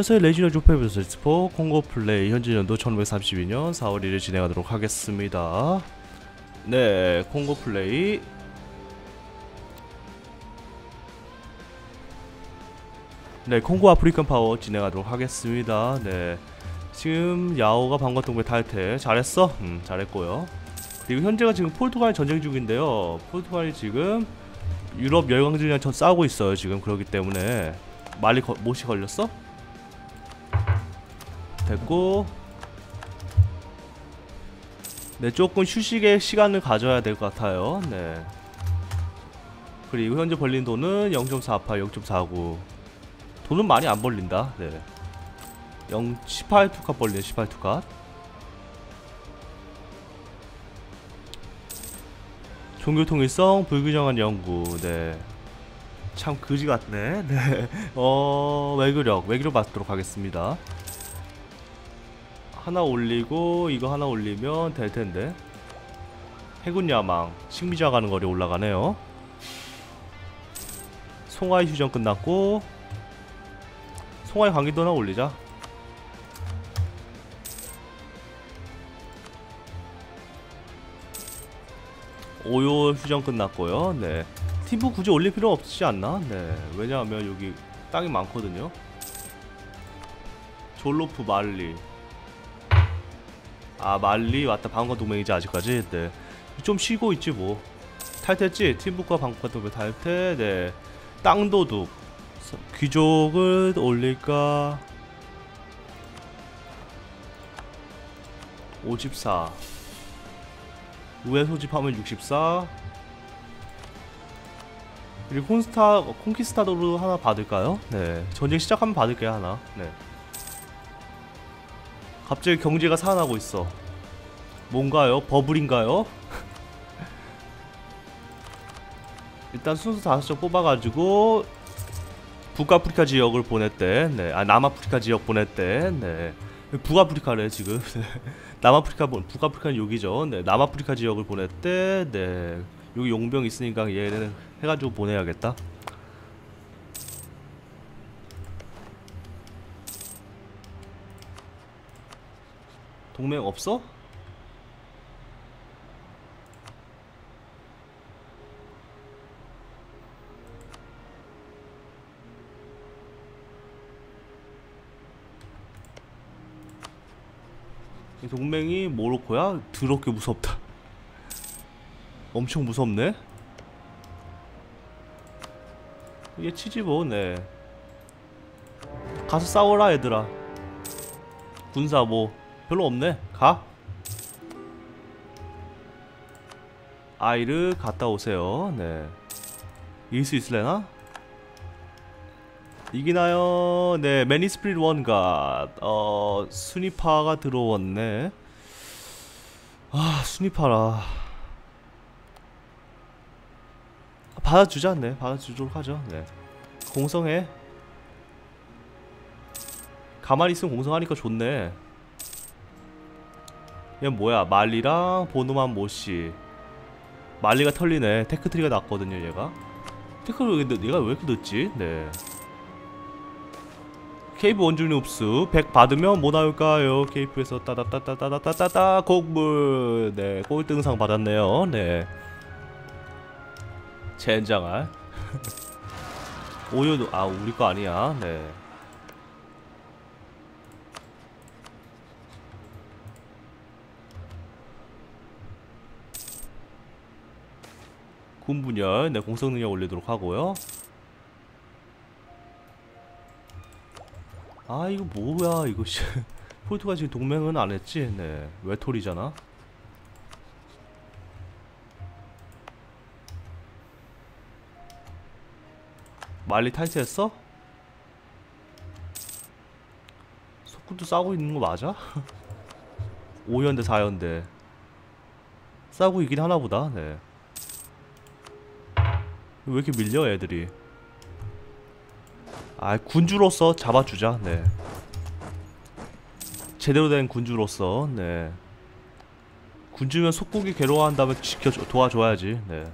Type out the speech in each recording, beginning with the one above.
안녕하세요 레지널 조페브스 스포 콩고 플레이 현재 연도 1532년 4월 1일 진행하도록 하겠습니다. 네 콩고 플레이. 네 콩고 아프리칸 파워 진행하도록 하겠습니다. 네 지금 야오가 방과 동배 탈퇴 잘했어? 음 잘했고요. 그리고 현재가 지금 포르투갈 전쟁 중인데요. 포르투갈이 지금 유럽 열강들이랑 전 싸우고 있어요 지금. 그렇기 때문에 말리 거, 못이 걸렸어? 됐고 네 조금 휴식의 시간을 가져야 될 것 같아요. 네. 그리고 현재 벌린 돈은 0.48, 0.49 돈은 많이 안 벌린다. 네. 0, 18투카 벌리네 18투카 종교통일성 불균형한 연구. 네참 그지 같네. 네어 외교력 외교력 받도록 하겠습니다 하나 올리고 이거 하나 올리면 될 텐데. 해군 야망 식미자 가는 거리 올라가네요. 송하이 휴전 끝났고 송하이 관계도 하나 올리자. 오요 휴전 끝났고요. 네. 팀부 굳이 올릴 필요 없지 않나? 네. 왜냐하면 여기 땅이 많거든요. 졸로프 말리 아 말리 왔다 방과 동맹이지 아직까지? 네 좀 쉬고 있지 뭐. 탈퇴지? 팀북과 방과 동맹 탈퇴 네. 땅도둑. 귀족을 올릴까? 54 우회 소집하면 64 그리고 콘스타 콘키스타도르 하나 받을까요? 네. 전쟁 시작하면 받을게요 하나. 네 갑자기 경제가 살아나고 있어 뭔가요? 버블인가요? 일단 순서 다섯 장 뽑아가지고 북아프리카 지역을 보냈대 네. 아 남아프리카 지역 보냈대 네. 북아프리카래 지금 남아프리카 북아프리카는 여기죠 네. 남아프리카 지역을 보냈대 네. 여기 용병 있으니까 얘는 해가지고 보내야겠다 동맹 없어? 이 동맹이 모로코야? 더럽게 무섭다 엄청 무섭네? 이게 뭐, 네 가서 싸워라 얘들아 군사 뭐 별로 없네. 가. 아이를 갔다 오세요. 네. 이길 수 있을래나? 이기나요? 네 매니스프릿 원가 어 순위파가 들어왔네. 아 순위파라. 받아주자 네. 받아주도록 하죠. 네. 공성해. 가만히 있으면 공성하니까 좋네 얘 뭐야? 말리랑 보노만 모시 말리가 털리네. 테크트리가 났거든요 얘가. 테크트리 근데 얘가 왜 이렇게 늦지? 네. 케이프 원중리 흡수. 100 받으면 뭐 나올까요? 케이프에서 따다따다따다따다 곡물. 네 꼴등상 받았네요. 네. 젠장할. 오요도 아 우리 거 아니야. 네 군분열 네 공성능력 올리도록 하고요 아 이거 뭐야 이거 씨 폴트가 지금 동맹은 안 했지? 네 외톨이잖아 말리 탈퇴했어? 속구도 싸고 있는 거 맞아? 5연대 4연대 싸고 있긴 하나보다 네 왜 이렇게 밀려 애들이? 아 군주로서 잡아주자 네. 제대로 된 군주로서 네. 군주면 속국이 괴로워한다면 지켜 도와줘야지 네.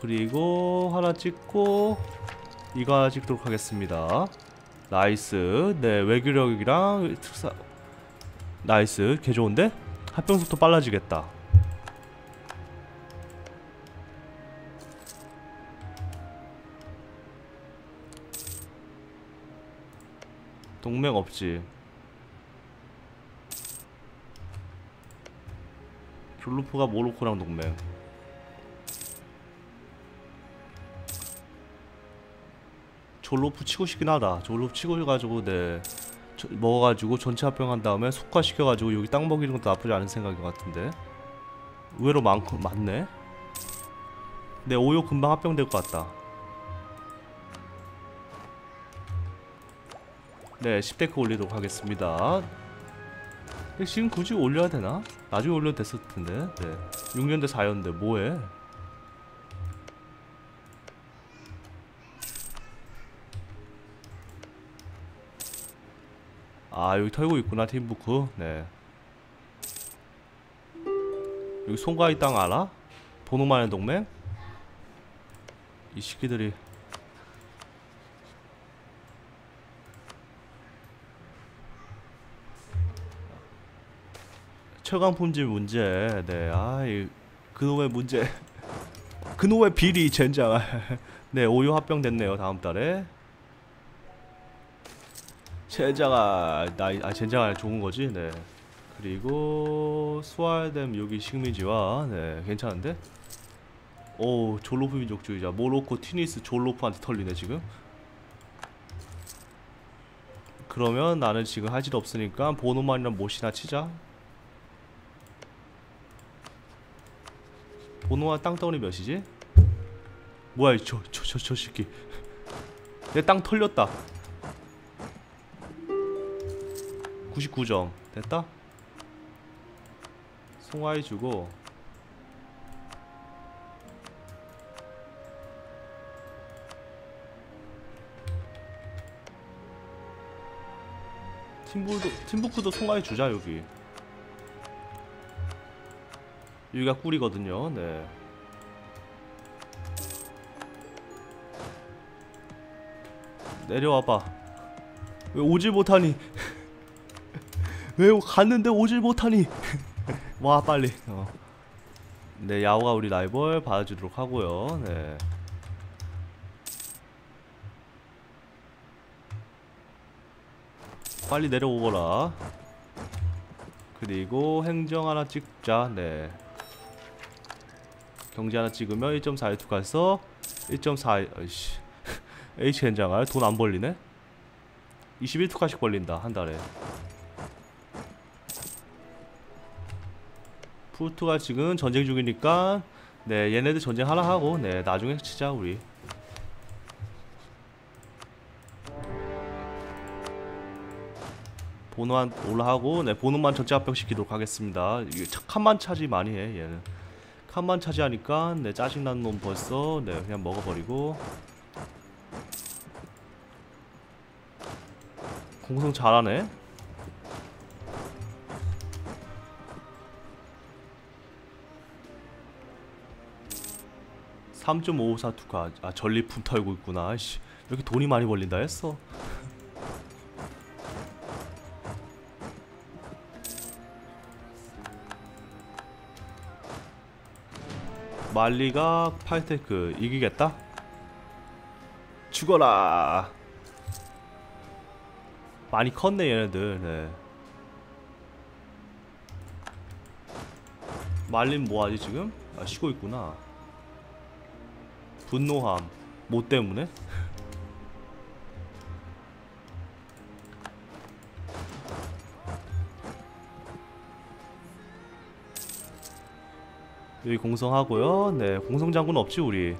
그리고 하나 찍고 이거 하나 찍도록 하겠습니다. nice. 네 외교력이랑 특사 nice. 개 좋은데? 합병 속도 빨라지겠다. 동맹 없지. 졸루프가 모로코랑 동맹. 졸로프 치고 싶긴 하다. 졸로프 치고 해가지고 네 저- 먹어가지고 전체 합병한 다음에 속화시켜가지고 여기 땅 먹이는 것도 나쁘지 않은 생각인 것 같은데. 의외로 많고 많네. 네 오요 금방 합병될 것 같다. 네 10데크 올리도록 하겠습니다. 지금 굳이 올려야 되나? 나중에 올려도 됐을 텐데. 네. 6년 대 4년 대 뭐해 아 여기 털고 있구나 팀부크. 네. 여기 송가이 땅 알아? 보노마의 동맹? 이 새끼들이. 철강 품질 문제. 네 아이 그놈의 문제. 그놈의 비리 젠장. 네 오유 합병됐네요 다음 달에 젠장아 나이 아 젠장아 좋은 거지? 네. 그리고 스왈뎀 여기 식민지와 네 괜찮은데? 오 졸로프 민족주의자. 모로코 티니스 졸로프한테 털리네 지금. 그러면 나는 지금 할 일 없으니까 보노만이랑 못이나 치자. 보노와 땅덩어리 몇이지? 뭐야 저저저저 새끼. 내 땅 털렸다 99점. 됐다? 송화해 주고. 팀부도 팀부크도 송화해 주자 여기. 여기가 꿀이거든요. 네. 내려와봐. 왜 오질 못하니 왜 갔는데 오질 못하니? 와 빨리. 어. 네 야오가 우리 라이벌 받아주도록 하고요. 네. 빨리 내려오거라. 그리고 행정 하나 찍자. 네. 경제 하나 찍으면 1.4에 투가해서 1.4 어이씨. H 현장알 돈안 벌리네? 21투카씩 벌린다 한 달에 푸르투갈 지금 전쟁 중이니까 네 얘네들 전쟁 하나 하고 네 나중에 치자 우리. 보노한 올라하고 네 보노만 전체 합병시키도록 하겠습니다. 이게 차- 칸만 차지 많이 해 얘는. 칸만 차지하니까 네 짜증나는 놈 벌써 네 그냥 먹어버리고. 공성 잘하네. (3.554 투카) 아 전리품 털고 있구나. 씨 이렇게 돈이 많이 벌린다 했어? 말리가 five tech 이기겠다? 죽어라. 많이 컸네 얘네들. 네. 말린 뭐하지 지금? 아 쉬고 있구나 분노함. 뭐 때문에? 여기 공성하고요. 네 공성장군 없지 우리.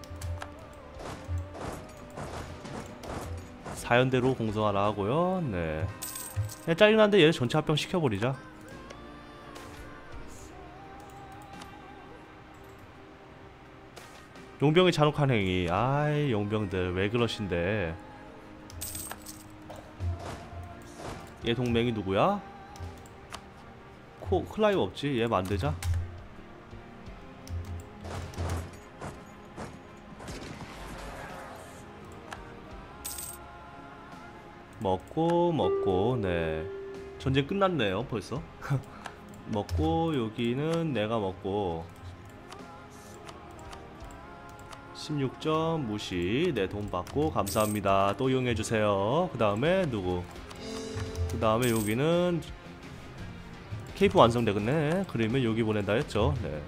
사연대로 공성 하나 하고요. 네. 그냥 짜증난데 얘를 전체 합병 시켜버리자 용병의 잔혹한 행위. 아이 용병들. 왜 그러신데? 얘 동맹이 누구야? 코 클라이브 없지? 얘 만들자. 먹고 먹고. 네. 전쟁 끝났네요 벌써. 먹고 여기는 내가 먹고. 16점 무시. 네 돈 받고 감사합니다. 또 이용해주세요. 그 다음에 누구? 그 다음에 여기는 케이프 완성되겠네. 그러면 여기 보낸다 했죠. 네.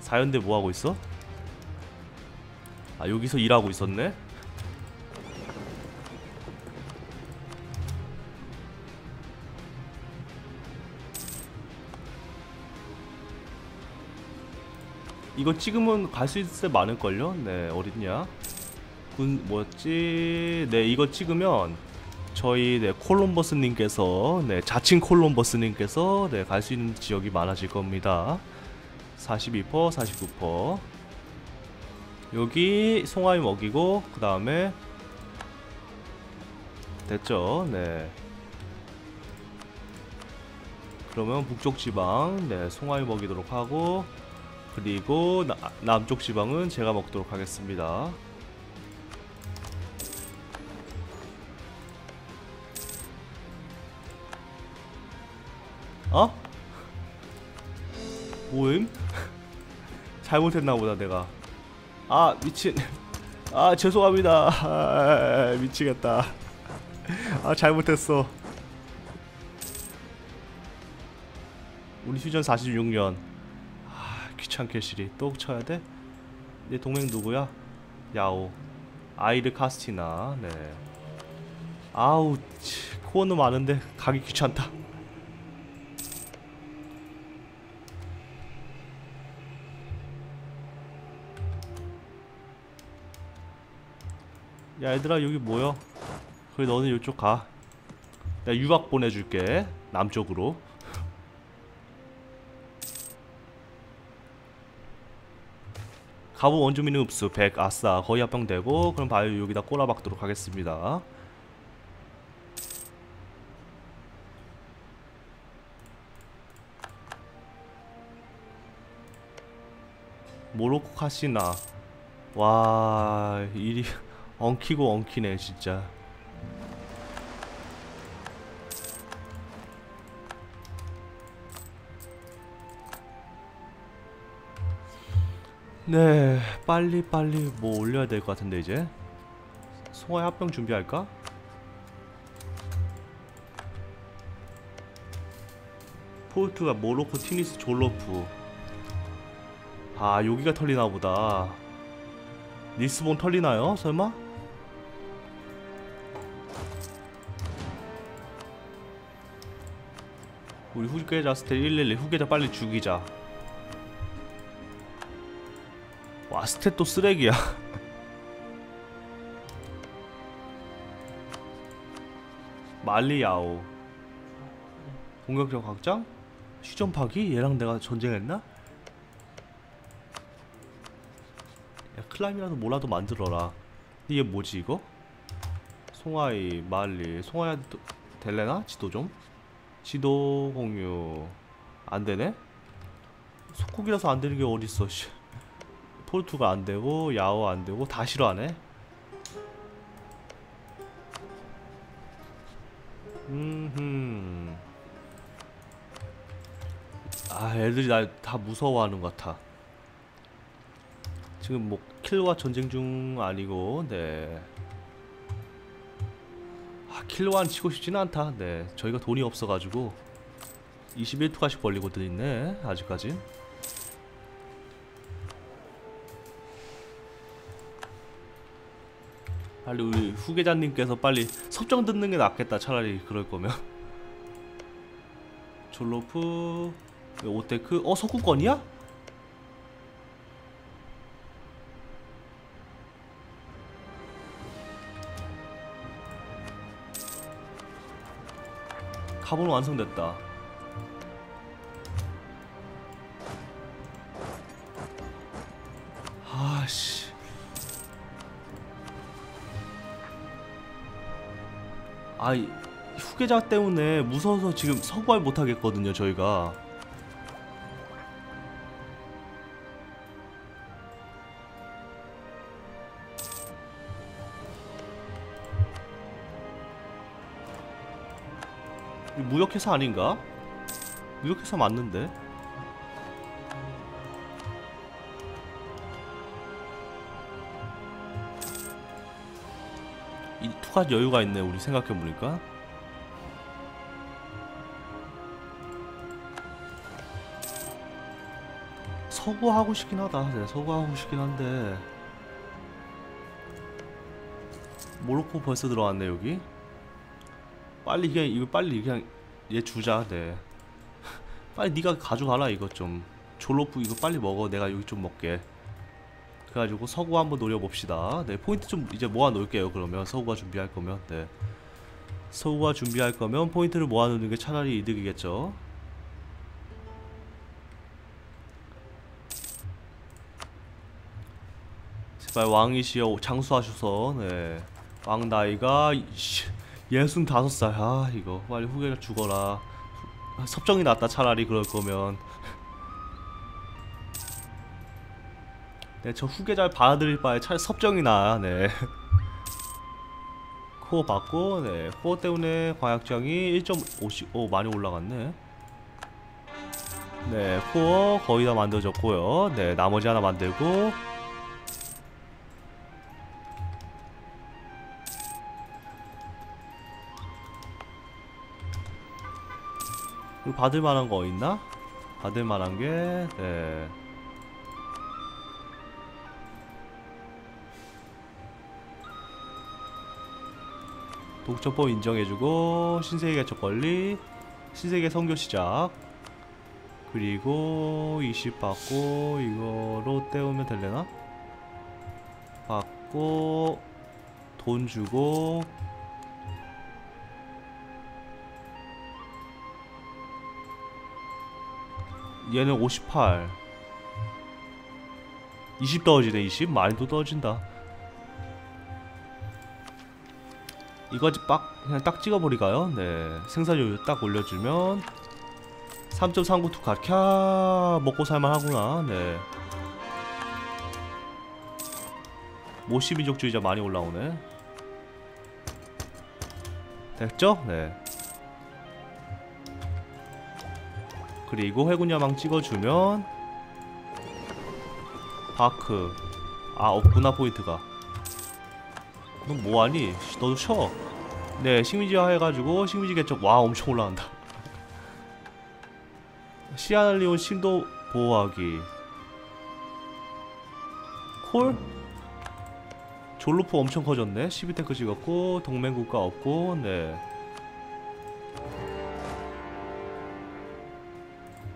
사연대 뭐하고 있어? 아 여기서 일하고 있었네 이거 찍으면 갈 수 있을 때 많을걸요? 네 어딨냐? 군 뭐였지? 네 이거 찍으면 저희 네 콜럼버스님께서 네 자칭 콜럼버스님께서 네 갈 수 있는 지역이 많아질 겁니다. 42% 49% 여기 송아이 먹이고 그 다음에 됐죠? 네. 그러면 북쪽 지방 네 송아이 먹이도록 하고 그리고 나, 남쪽 지방은 제가 먹도록 하겠습니다. 어? 뭐임? 잘못했나 보다 내가. 아 미친. 아 죄송합니다. 아, 미치겠다. 아 잘못했어. 우리 휴전 46년. 아 귀찮게 시리. 또 쳐야 돼? 내 동맹 누구야? 야오. 아이르 카스티나. 네. 아우 치, 코어는 많은데 가기 귀찮다. 야 얘들아 여기 모여? 그래 너는 이쪽 가. 내가 유학 보내줄게 남쪽으로 가부 원주민은 흡수 100 아싸 거의 합병되고 그럼 바로 여기다 꼬라박도록 하겠습니다. 모로코 카시나. 와 일이 엉키고 엉키네 진짜 네 빨리 빨리 뭐 올려야 될 것 같은데 이제 송화의 합병 준비할까? 포르투가 모로코 튀니스 졸로프 아 여기가 털리나 보다 리스본 털리나요? 설마? 우리 후계자 stat 111 후계자 빨리 죽이자 와 stat 또 쓰레기야 말리야오 공격력 확장? 시전 파기? 얘랑 내가 전쟁했나? 야 클라임이라도 뭐라도 만들어라 이게 뭐지 이거? 송하이 말리 송하이한테 될래나? 지도 좀? 지도 공유 안되네? 속국이라서 안되는 게 어딨어 씨. 포르투가 안되고 야오 안되고 다 싫어하네. 음흠. 아 애들이 날 다 무서워하는 것 같아. 지금 뭐 킬과 전쟁 중 아니고 네. 아, 킬로한 치고 싶지는 않다. 네 저희가 돈이 없어가지고 21투가씩 벌리고들 있네 아직까지 빨리 우리 후계자님께서 빨리 섭정 듣는 게 낫겠다 차라리 그럴 거면. 졸로프 오테크 어 서구권이야? 카본 완성됐다. 아씨 아이 후계자 때문에 무서워서 지금 서구할 못하겠거든요 저희가 이 무역회사 아닌가? 무역회사 맞는데 이 투가 여유가 있네 우리 생각해보니까. 서구 하고 싶긴 하다 네, 서구 하고 싶긴 한데. 모로코 벌써 들어왔네 여기. 빨리 그냥 이거 빨리 그냥 얘 주자 네. 빨리 네가 가져가라 이거 좀. 졸로프 이거 빨리 먹어. 내가 여기 좀 먹게 그래가지고 서구 한번 노려봅시다 네 포인트 좀 이제 모아 놓을게요 그러면 서구가 준비할 거면 네 서구가 준비할 거면 포인트를 모아 놓는 게 차라리 이득이겠죠 제발 왕이시여 장수하셔서 네. 왕 나이가 예순 다섯 살. 아 이거 빨리 후계자 죽어라. 후- 섭정이 낫다 차라리 그럴 거면. 네, 저 후계자를 받아들일 바에 차라리 섭정이 나. 네. 코어 받고, 네. 코어 때문에 과약장이 1.5씩, 많이 올라갔네. 네, 코어 거의 다 만들어졌고요. 네, 나머지 하나 만들고, 받을 만한 거 있나? 받을 만한 게, 네. 독점법 인정해주고, 신세계 개척 권리, 신세계 선교 시작. 그리고 20 받고, 이거로 때우면 될려나? 받고, 돈 주고, 얘는 58 20 떨어지네 20 많이 또 떨어진다 이거 빡 그냥 딱 찍어버리가요. 네. 생산율 딱 올려주면 3.392 가캬 먹고 살만하구나. 네. 모시민족주의자 많이 올라오네. 됐죠? 네. 그리고 해군 야망 찍어주면 바크. 아 없구나 포인트가 넌 뭐하니? 씨, 너도 쉬어 네 식민지화 해가지고 식민지 개척 와 엄청 올라간다 시아날리온 신도 보호하기 콜? 졸로프 엄청 커졌네 12탱크 찍었고 동맹국가 없고 네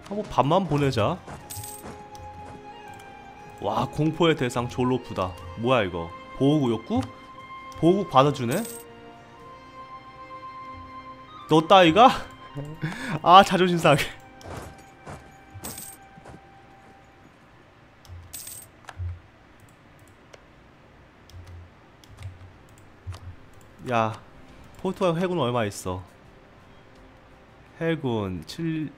한번 반만 보내자. 와 공포의 대상 졸로프다. 뭐야 이거? 보호구역구? 보호국 받아주네? 너 따위가? 아 자존심 상해. 야 포르투갈 해군 얼마 있어? 해군 7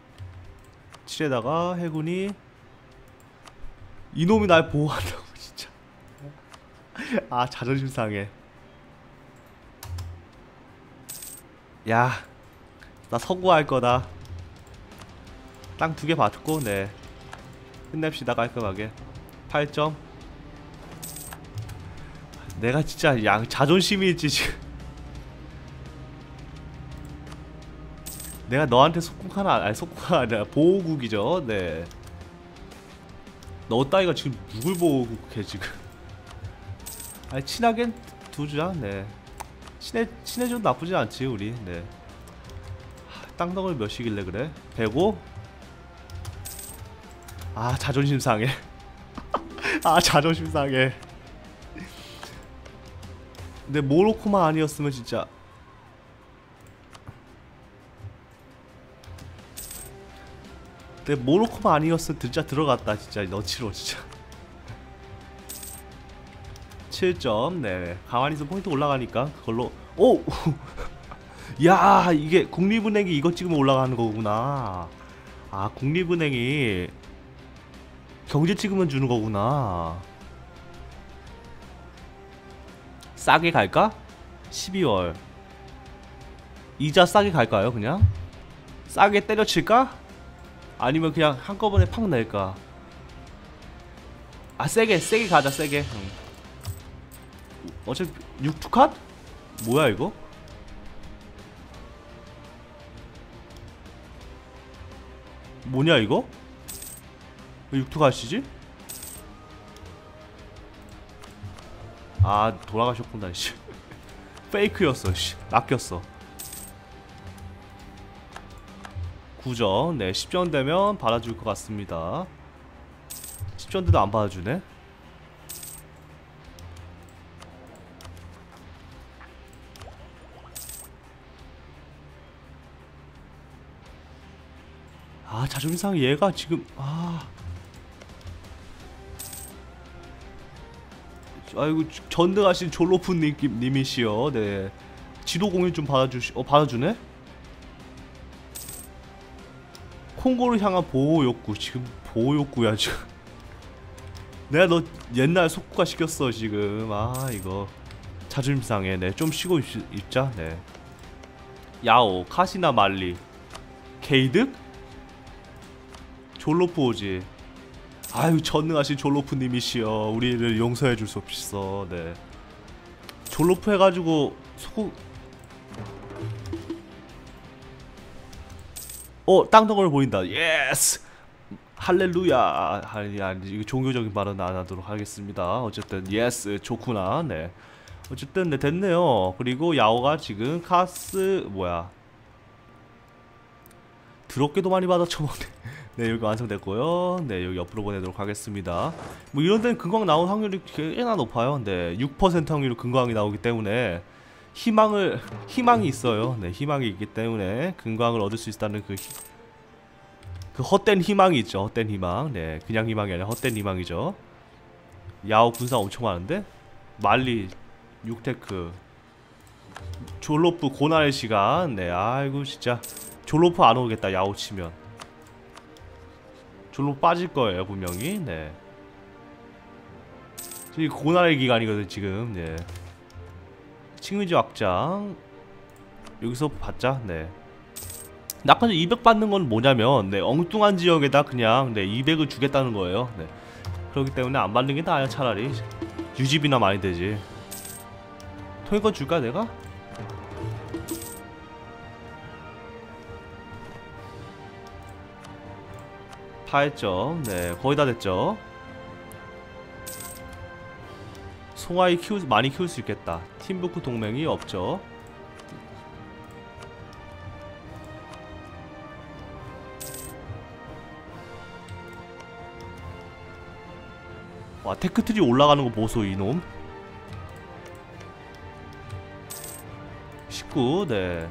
7에다가 해군이 이놈이 날 보호한다고 진짜 아 자존심 상해 야 나 서구할 거다. 땅 두 개 받고 네. 끝냅시다 깔끔하게. 8점. 내가 진짜 양 자존심이 있지 지금. 내가 너한테 속국 하나 아니 속국가 아니라 보호국이죠 네 너 따위가 지금 누굴 보호국해 지금? 아니 친하겐 두자 네 친해 친해져도 나쁘지 않지 우리. 네. 하, 땅덩어리 몇이길래 그래? 105? 아 자존심 상해. 아 자존심 상해. 근데 모로코만 아니었으면 진짜. 내 모로코만 아니었으면 진짜 들어갔다 진짜. 너치로 진짜 7점 네 가만히 있으면 포인트 올라가니까 그걸로 오! 야 이게 국립은행이 이거 찍으면 올라가는 거구나 아 국립은행이 경제 찍으면 주는 거구나 싸게 갈까? 12월 이자 싸게 갈까요 그냥? 싸게 때려칠까? 아니면 그냥 한꺼번에 팍 낼까? 아 세게 세게 가자 세게 응. 어차피 6 ducat? 뭐야 이거? 뭐냐 이거? 왜 6 ducat이지? 아 돌아가셨구나 씨 페이크였어 씨 낚였어 9점 네 10점 되면 받아줄 것 같습니다 10점대도 안 받아주네 아 자존심 얘가 지금 아. 아이고 전등하신 졸로프 느낌 님이시여. 네. 지도 공유 좀 받아주시 어 받아주네? 콩고를 향한 보호 욕구. 지금 보호 욕구야 지금. 내가 너 옛날 속구가 시켰어 지금. 아 이거. 자존심 상해. 네좀 쉬고 있, 있자. 네. 야오 카시나 말리. 케이득 졸로프 오지. 아유 전능하신 졸로프님이시여. 우리를 용서해 줄 수 없어. 네. 졸로프 해가지고 서구. 어 땅덩어리 보인다. yes 할렐루야. 아니 아니 이거 종교적인 발언 안 하도록 하겠습니다. 어쨌든 yes 좋구나. 네. 어쨌든 네 됐네요. 그리고 야오가 지금 카스 뭐야. 드럽게도 많이 받아 쳐먹네 네 여기 완성됐고요. 네 여기 옆으로 보내도록 하겠습니다. 뭐 이런 데는 금광 나올 확률이 꽤나 높아요. 네 6% 확률로 금광이 나오기 때문에 희망을 희망이 있어요. 네 희망이 있기 때문에 금광을 얻을 수 있다는 그, 희, 그 헛된 희망이 있죠. 헛된 희망. 네 그냥 희망이 아니라 헛된 희망이죠. 야오 군사 엄청 많은데? 말리 6tech 졸로프 고난의 시간. 네 아이고 진짜. 졸로프 안 오겠다 야오 치면 졸로 빠질 거예요 분명히. 네. 지금 고난의 기간이거든 지금. 네. 칭의지 확장. 여기서 받자 네. 낙하산 200 받는 건 뭐냐면 네 엉뚱한 지역에다 그냥 네 200을 주겠다는 거예요. 네. 그렇기 때문에 안 받는 게 나아요 차라리. 유지비나 많이 되지. 통일권 줄까 내가? 파했죠. 네 거의 다 됐죠. 송아이 키우 많이 키울 수 있겠다. 팀부크 동맹이 없죠. 와 tech tree 올라가는 거 보소 이놈. 19네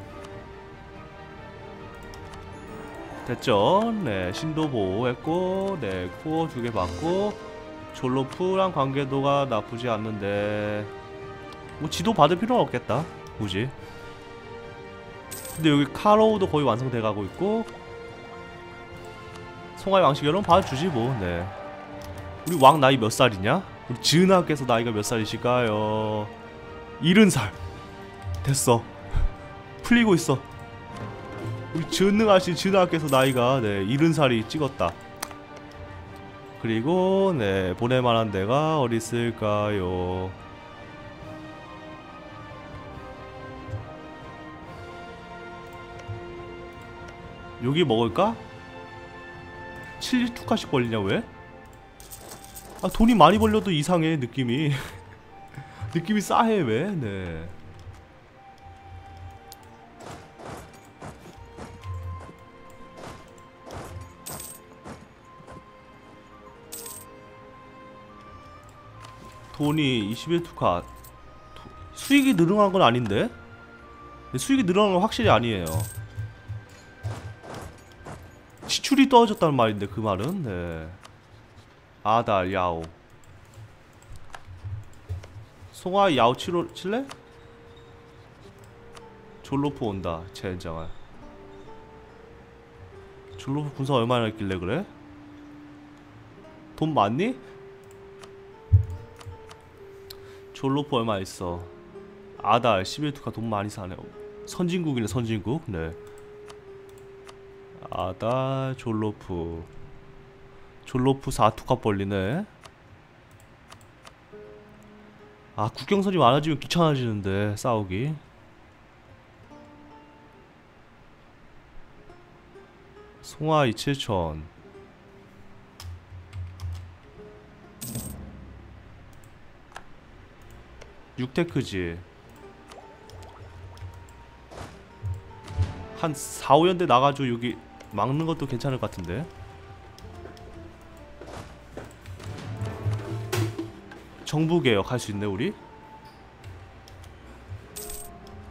됐죠? 네 신도 보호했고 네 core 두 개 받고 졸로프랑 관계도가 나쁘지 않는데 뭐 지도 받을 필요는 없겠다 굳이. 근데 여기 카로우도 거의 완성돼 가고 있고 송하의 왕식 여러분 봐주지 뭐네. 우리 왕 나이 몇 살이냐? 우리 지은아께서 나이가 몇 살이실까요? 70살. 됐어. 풀리고 있어 우리 전능하신 진아께서 나이가 네 70살이 찍었다 그리고 네 보낼만한 데가 어디 있을까요 여기 먹을까? 7투카씩 벌리냐 왜? 아 돈이 많이 벌려도 이상해 느낌이 느낌이 싸해 왜? 네 돈이 21투카 수익이 늘어난 건 아닌데? 수익이 늘어난 건 확실히 아니에요 지출이 떨어졌다는 말인데 그 말은 네. 아달 야오 송아 야오 치로 칠래? 졸로프 온다 젠장아 졸로프 군사 얼마나 있길래 그래? 돈 많니? 졸로프 얼마 있어? 아달 11투카 돈 많이 사네. 선진국이네 선진국. 네. 아달 졸로프 졸로프 4투카 벌리네. 아 국경선이 많아지면 귀찮아지는데 싸우기. 송하 2 7천. 6테크지. 한 4, 5연대 나가지고 여기 막는 것도 괜찮을 것 같은데. 정부 개혁 할 수 있네 우리?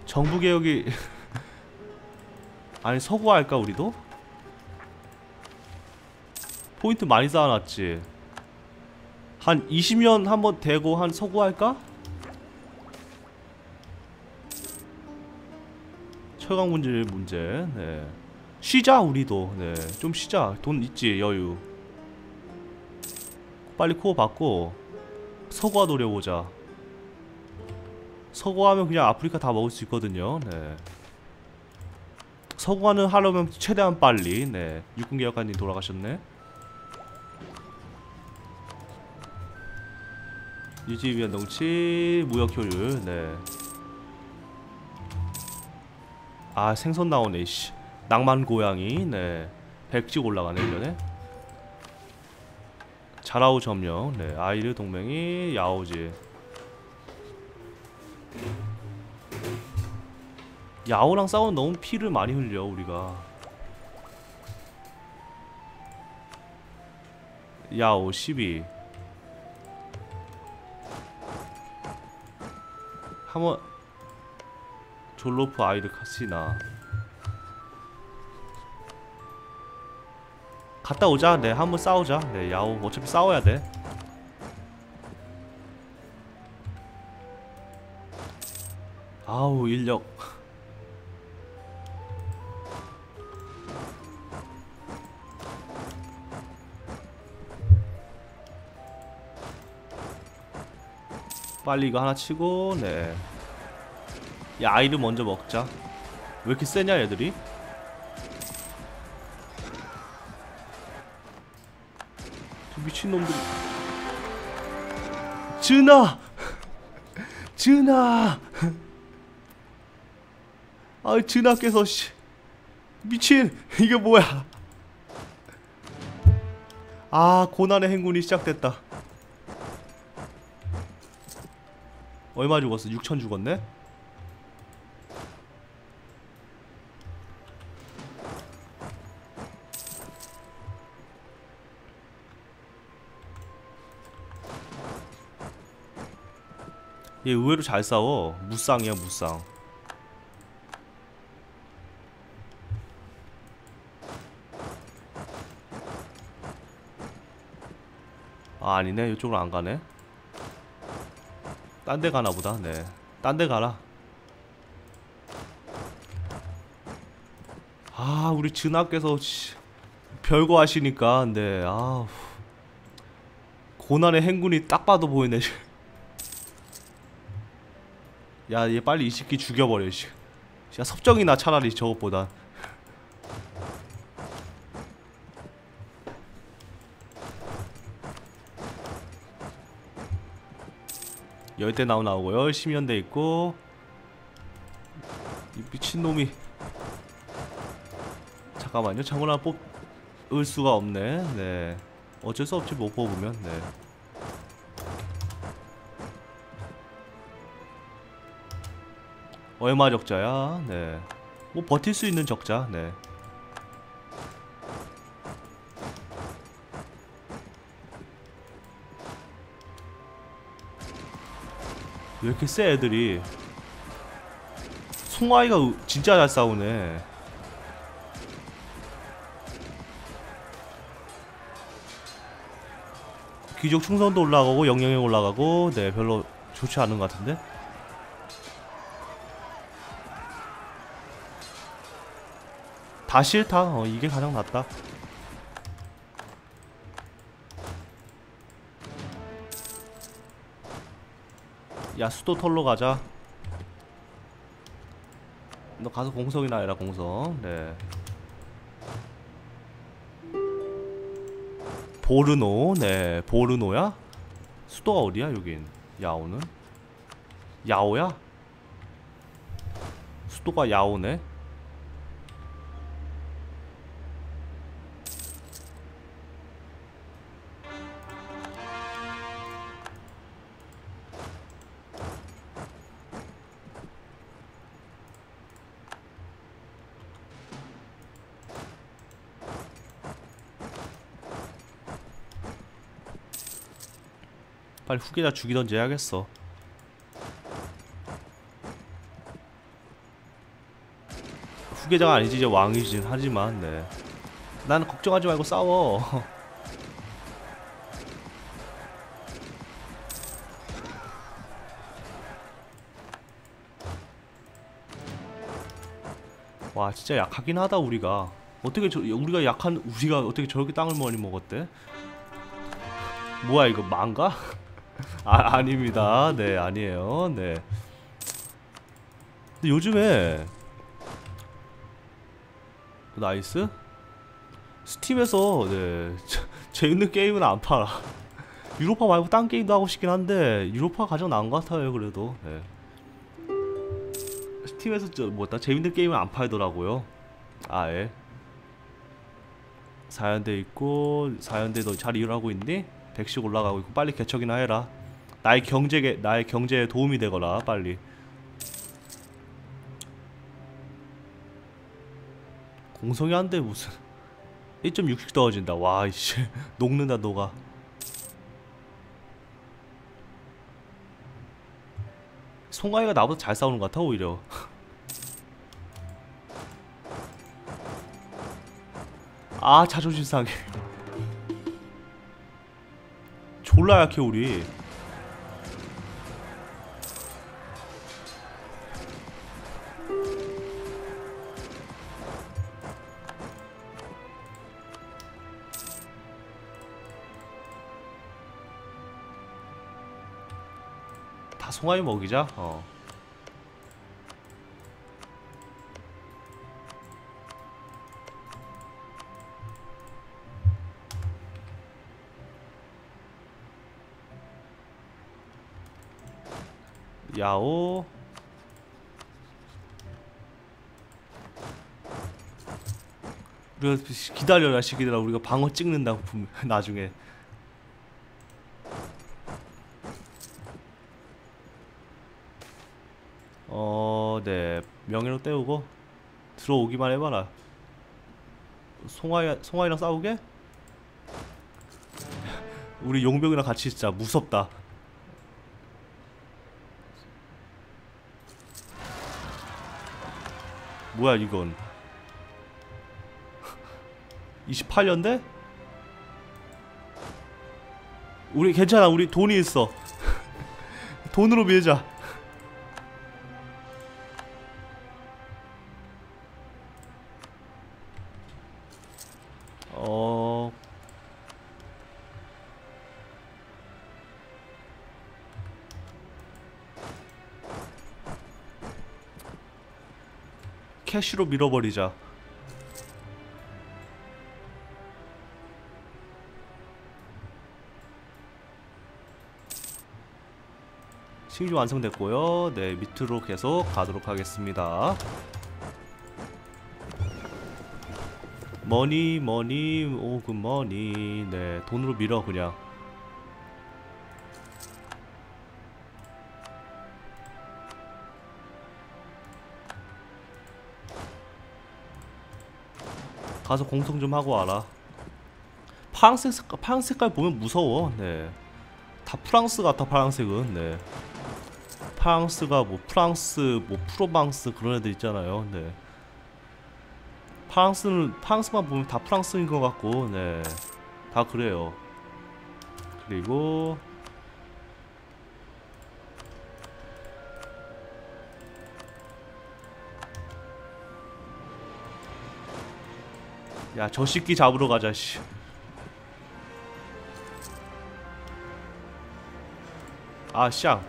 정부 개혁이 아니 서구 할까 우리도? 포인트 많이 쌓아놨지. 한 20년 한번 되고 한 서구 할까? 철강 문제 문제. 네. 쉬자 우리도. 네 좀 쉬자. 돈 있지 여유. 빨리 코어 받고 서구화 노려보자. 서구화하면 그냥 아프리카 다 먹을 수 있거든요. 네. 서구화는 하려면 최대한 빨리. 네. 육군개혁관님 돌아가셨네. 유지 위한 덩치 무역 효율. 네 아 생선 나오네 씨. 낭만 고양이. 네. 백직 올라가네 1년에. 자라우 점령. 네 아이르 동맹이 야오지. 야오랑 싸우면 너무 피를 많이 흘려 우리가. 야오 12 한번 졸로프 아이드 카시나. 갔다 오자. 네 한번 싸우자. 네 야오 어차피 싸워야 돼. 아우 인력. 빨리 이거 하나 치고 네 야 아이를 먼저 먹자. 왜 이렇게 세냐 얘들이? 저 미친놈들이 준아! 준아! 아 준아께서 씨. 미친 이게 뭐야? 아 고난의 행군이 시작됐다. 얼마 죽었어? 6천 죽었네? 얘 의외로 잘 싸워. 무쌍이야 무쌍. 아 아니네. 이쪽으로 안 가네. 딴 데 가나 보다. 네딴 데 가라. 아 우리 진학께서 씨, 별거 하시니까. 네 아우. 고난의 행군이 딱 봐도 보이네 야 얘 빨리 이 새끼 죽여버려 씨. 야 섭정이나 차라리 저것보다. 열대 나오 나오고요. 심연대 있고. 이 미친놈이. 잠깐만요. 창문 하나 뽑을 수가 없네. 네. 어쩔 수 없지 못 뽑으면. 네 얼마 적자야? 네. 뭐 버틸 수 있는 적자. 네. 왜 이렇게 세 애들이? 송아이가 으- 진짜 잘 싸우네. 귀족 충성도 올라가고 영영이 올라가고 네 별로 좋지 않은 것 같은데 다 싫다. 어, 이게 가장 낫다. 야 수도 털러 가자. 너 가서 공성이나 해라 공성. 네. 보르노 네 보르노야 수도가 어디야 여긴 야오는 야오야 수도가 야오네 빨리 후계자 죽이던지 해야겠어 후계자가 아니지 이제 왕이지 하지만 네 나는 걱정하지 말고 싸워 와 진짜 약하긴 하다 우리가 어떻게 저 우리가 약한 우리가 어떻게 저렇게 땅을 많이 먹었대? 뭐야 이거 망가? 아 아닙니다. 네 아니에요. 네. 근데 요즘에 nice 스팀에서 네 재- 재밌는 게임은 안 팔아. 유로파 말고 딴 게임도 하고 싶긴 한데 유로파 가장 나은 것 같아요 그래도. 네. 스팀에서 저 뭐다 재밌는 게임은 안 팔더라고요. 아예. 사연대 있고 사연대 너 잘 일하고 있니? 100씩 올라가고 있고 빨리 개척이나 해라. 나의 경제에 나의 경제에 도움이 되거라 빨리. 공성이 한데 무슨 1.6씩 떨어진다. 와 이씨 녹는다 녹아. 송아이가 나보다 잘 싸우는 것 같아 오히려. 아 자존심 상해. 졸라 약해 우리. 다 송아이 먹이자. 어. 야오. 우리가 기다려라 시기들아 우리가 방어 찍는다고 분- 나중에 어, 네. 명예로 때우고 들어오기만 해봐라. 송아이 송아이랑 싸우게? 우리 용병이랑 같이 있자. 무섭다. 뭐야 이건? 28년대? 우리 괜찮아. 우리 돈이 있어. 돈으로 밀자. 캐시로 밀어버리자. 신규 완성됐고요. 네 밑으로 계속 가도록 하겠습니다. money money 오그 money 네 돈으로 밀어 그냥 가서 공성 좀 하고 와라. 파란색 색깔 파란색 색깔 보면 무서워. 네 다 프랑스 같아 파란색은. 네. 프랑스가 뭐 프랑스 뭐 프로방스 그런 애들 있잖아요. 네. 프랑스는 프랑스만 보면 다 프랑스인 것 같고 네. 다 그래요. 그리고 야 저 새끼 잡으러 가자 씨 아, 샹.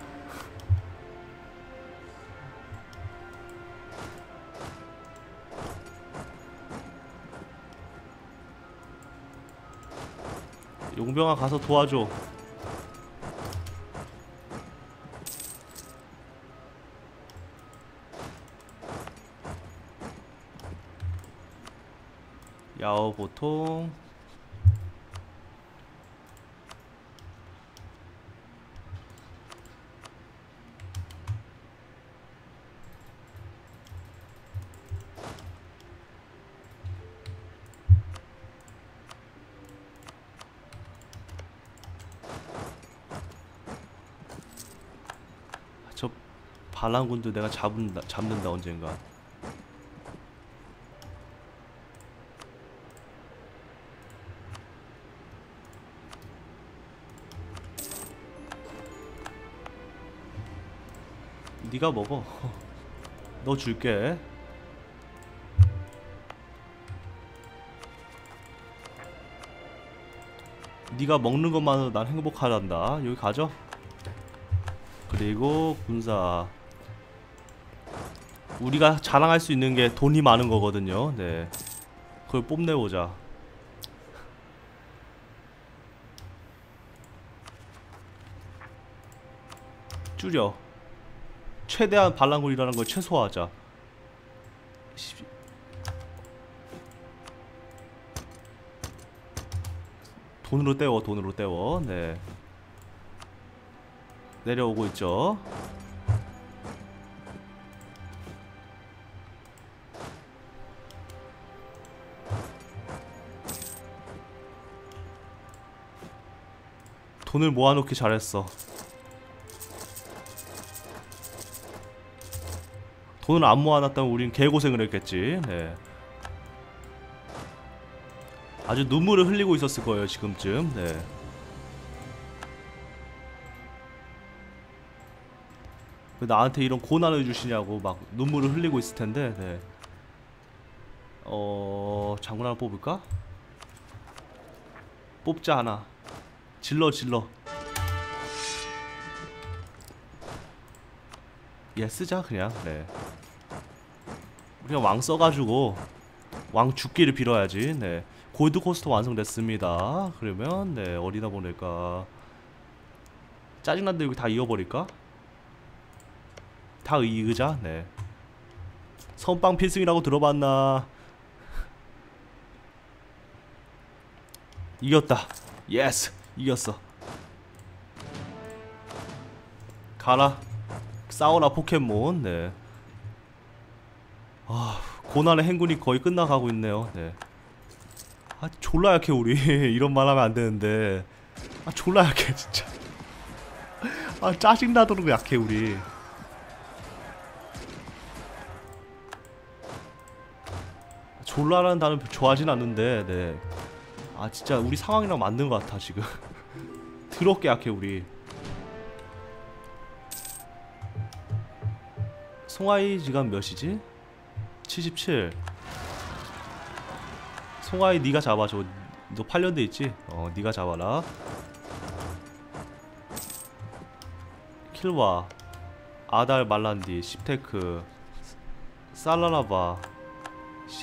용병아 가서 도와줘 보통. 저 반란군도 내가 잡는다 잡는다 언젠가 네가 먹어. 너 줄게. 네가 먹는 것만으로 난 행복하단다. 여기 가죠? 그리고 군사. 우리가 자랑할 수 있는 게 돈이 많은 거거든요. 네. 그걸 뽐내보자. 줄여 최대한 반란군이라는 걸 최소화하자. 시- 돈으로 때워 돈으로 때워. 네. 내려오고 있죠. 돈을 모아놓기 잘했어 돈을 안 모아놨다면 우린 개고생을 했겠지 네. 아주 눈물을 흘리고 있었을 거예요 지금쯤 네. 왜 나한테 이런 고난을 주시냐고 막 눈물을 흘리고 있을 텐데 네. 어... 장군 하나 뽑을까? 뽑자 하나 질러 질러 얘 쓰자 그냥 네 우리가 왕 써가지고 왕 죽기를 빌어야지. 네. 골드 코스터 완성됐습니다. 그러면 네 어디다 보낼까? 짜증난데 여기 다 이어버릴까? 다 이으자? 네. 선빵 필승이라고 들어봤나? 이겼다. Yes! 이겼어. 가라. 싸워라 포켓몬. 네. 아 고난의 행군이 거의 끝나가고 있네요. 네. 아 졸라 약해 우리. 이런 말 하면 안 되는데. 아 졸라 약해 진짜. 아 짜증나도록 약해 우리. 졸라라는 단어 좋아하진 않는데 네. 아 진짜 우리 상황이랑 맞는 것 같아 지금. 더럽게 약해 우리. 송하이 지금 몇이지? 77 송하이 네가 잡아줘 너 8년대 있지? 어 네가 잡아라. 킬와. 아달 말란디 십테크. 살라라바.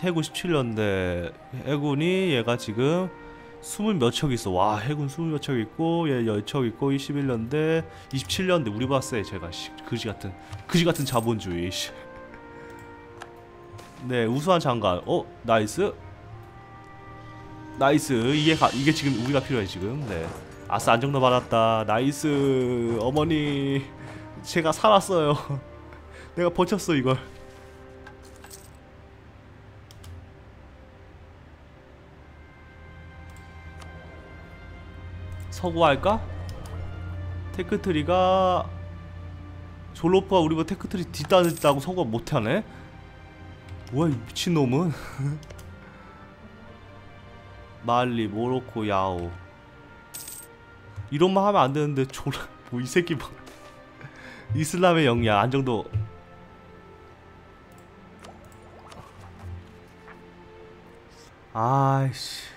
해군 17년대 해군이 얘가 지금 스물 몇척 있어. 와 해군 스물 몇척 있고 얘열척 있고 21년대 27년대 우리 봤어요 제가 씨, 그지 같은 그지 같은 자본주의 씨. 네 우수한 장관. 어 나이스. 나이스. 이게 가, 이게 지금 우리가 필요해 지금. 네. 아싸 안정도 받았다. 나이스. 어머니 제가 살았어요. 내가 버텼어 이걸. 서구할까? tech tree가 졸로프가 우리가 tech tree 뒤처졌다고 서구가 못하네? 뭐야 이 미친놈은? 말리 모로코 야오. 이런 말 하면 안 되는데 졸라 뭐 이 새끼 막 이슬람의 영야 안정도. 아이씨